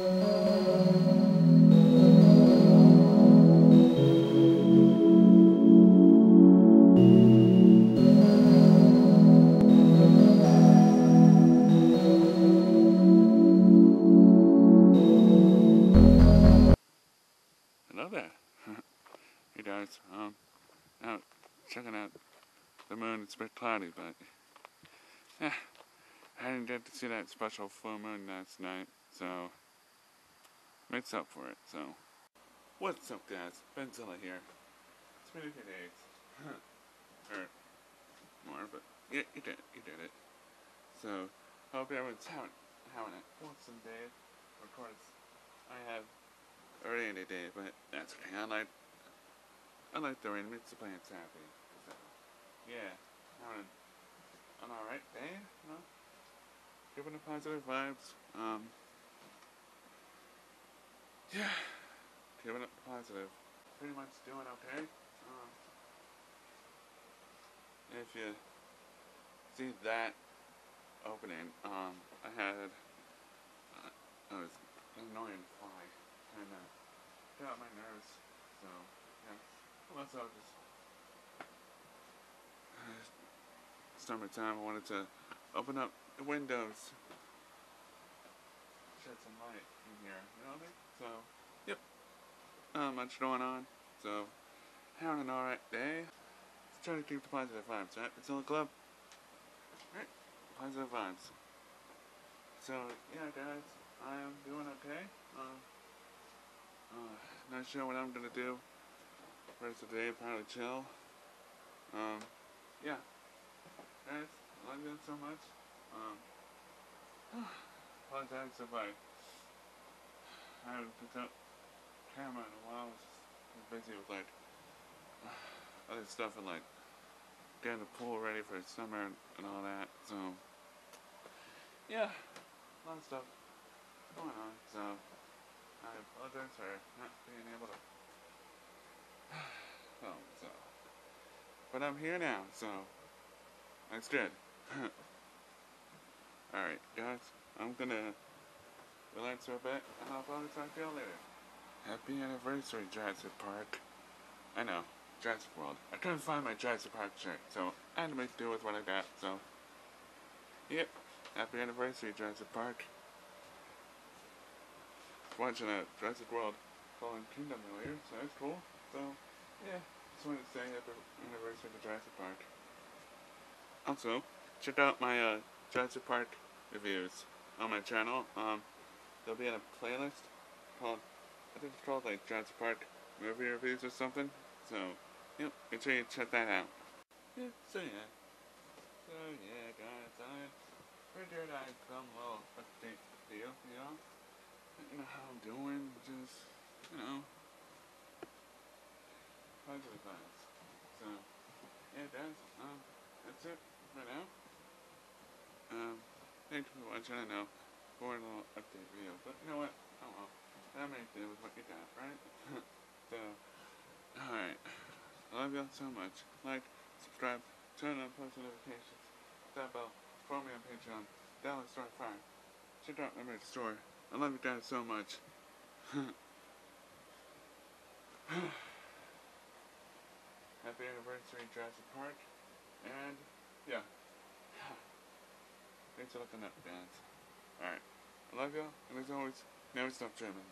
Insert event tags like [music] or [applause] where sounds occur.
[laughs] um, out checking out the moon. It's a bit cloudy, but yeah, I didn't get to see that special full moon last night, so makes up for it. So, what's up, guys? Benzilla here. It's been a few days, or more, but yeah, you did, you did it. So, hope everyone's having having an awesome day. Of course, I have a rainy day, but that's okay. I like I like the rain. Makes the plants happy. So yeah, having an alright day. You know? Giving the positive vibes. Um, yeah, giving it positive. Pretty much doing okay. Um, if you see that opening, um, I had uh, I was annoying fly kind of got my nerves. So, yeah. That's all just uh, summertime. I wanted to open up the windows, shed some light in here. You know what I mean? So, yep. Not much going on. So, having an alright day. Let's try to keep the positive vibes, right? It's all club. Right? Positive vibes. So, yeah, guys, I am doing okay. Um, uh, not sure what I'm gonna do. Rest of the day, probably chill. Um, yeah. Guys, I love you so much. Um, [sighs] apologize if I, I haven't picked up camera in a while. I was just busy with like [sighs] other stuff and like getting the pool ready for summer and, and all that. So, yeah, a lot of stuff going on. So. I apologize for not being able to. [sighs] Oh, so. But I'm here now, so. That's good. [laughs] Alright, guys. I'm gonna relax a bit, and I'll probably talk to y'all later. Happy anniversary, Jurassic Park. I know, Jurassic World. I couldn't find my Jurassic Park shirt, so I had to make do with what I got, so. Yep. Happy anniversary, Jurassic Park watching a Jurassic World Fallen Kingdom earlier, so that's cool. So, yeah, just wanted to say happy anniversary to Jurassic Park. Also, check out my uh, Jurassic Park reviews on my channel. Um, there'll be in a playlist called, I think it's called like Jurassic Park movie reviews or something. So, yep, make sure you check that out. Yeah, so yeah. So yeah, guys, I figured I'd come little update to you, you know? you know how I'm doing, just, you know, positive vibes. So, yeah, guys, um, that's it for now. Um, thanks for watching, I know, for a little update video, but you know what, oh well, that may do with what you got, right? [laughs] so, alright, I love y'all so much. Like, subscribe, turn on post notifications, that bell, follow me on Patreon, Dallas Store 5, check out my merch store, I love you guys so much. [sighs] Happy anniversary, Jurassic Park. And, yeah. [sighs] Thanks for looking up, guys. Alright. I love y'all, and as always, never stop dreaming.